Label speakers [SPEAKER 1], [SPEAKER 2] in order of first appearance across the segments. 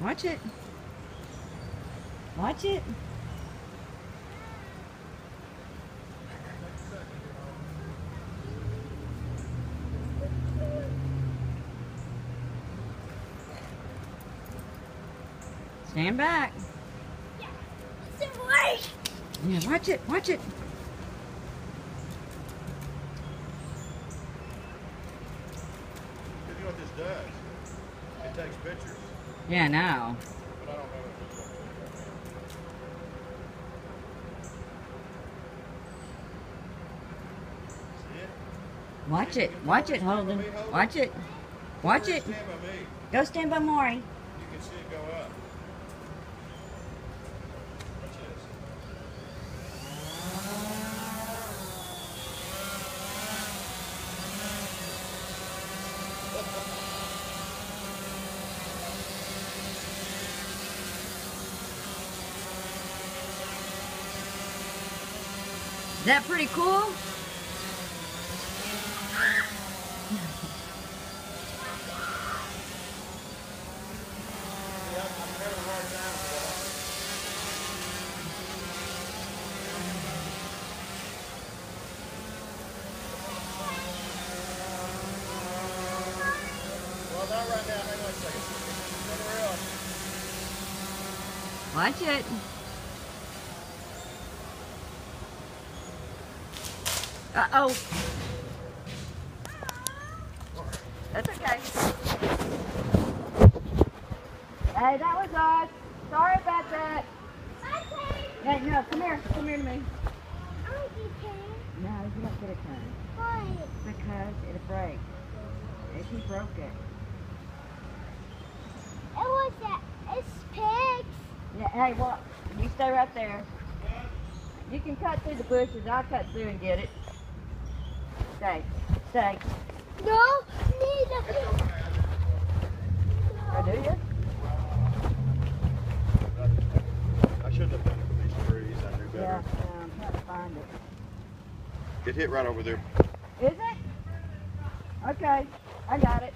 [SPEAKER 1] Watch it. Watch it. Stand back. Yeah, watch it, watch it.
[SPEAKER 2] You know what this does? It takes pictures,
[SPEAKER 1] Yeah, now.
[SPEAKER 2] but I don't know if it's See it?
[SPEAKER 1] Watch it, watch it, Holden. Watch it. Watch it.
[SPEAKER 2] Stand by me.
[SPEAKER 1] Go stand by Mauri.
[SPEAKER 2] You can see it go up. Watch this.
[SPEAKER 1] Is that pretty cool?
[SPEAKER 2] Yeah, I'm having a hard time with that. Well, not right now. Hang on a second. pretty cool?
[SPEAKER 1] Watch it. Uh-oh. That's okay. Hey, that was us. Sorry about that. Okay. Hey, no, come here. Come here to me. I'm okay. No, you don't get a turn. Because it'll break. If he broke it. It was that. It's pigs. Yeah, hey, well, you stay right there. You can cut through the bushes. I'll cut through and get it. Stay. Stay.
[SPEAKER 2] Oh,
[SPEAKER 1] Or do you?
[SPEAKER 2] I shouldn't have done it with these trees. I knew better.
[SPEAKER 1] yeah, I'm trying to find it.
[SPEAKER 2] It hit right over there.
[SPEAKER 1] Is it? Okay, I got it.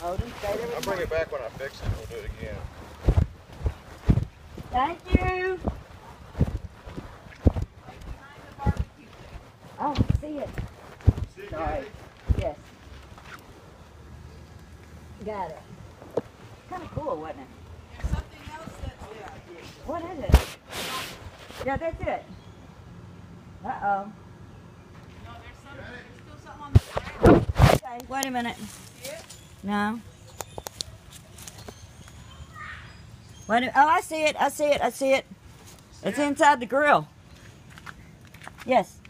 [SPEAKER 1] Hold him, stay there
[SPEAKER 2] I'll bring it back when I fix it. We'll do it again.
[SPEAKER 1] Thank you. Oh, see it.
[SPEAKER 2] See it?
[SPEAKER 1] Yes. Got it. Kind of cool, wasn't it?
[SPEAKER 3] There's something else that's there.
[SPEAKER 1] What is it? Yeah, that's it. Uh-oh.
[SPEAKER 3] No, there's some, there's still something on the side.
[SPEAKER 1] Okay, wait a minute.
[SPEAKER 3] See?
[SPEAKER 1] No. Wait a, oh, I see it. I see it. I see it. It's inside the grill. Yes.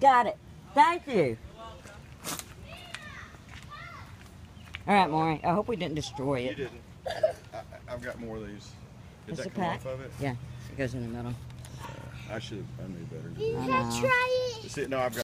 [SPEAKER 1] Got it. Thank you. All right, Mauri. I hope we didn't destroy
[SPEAKER 2] You
[SPEAKER 1] it.
[SPEAKER 2] didn't. I, I- I've got more of these. Did
[SPEAKER 1] It's
[SPEAKER 2] that come
[SPEAKER 1] pack.
[SPEAKER 2] off of it?
[SPEAKER 1] Yeah, it goes in the middle.
[SPEAKER 2] I should have. I knew better. Uh-huh.
[SPEAKER 1] I know.
[SPEAKER 2] See, no, I've got.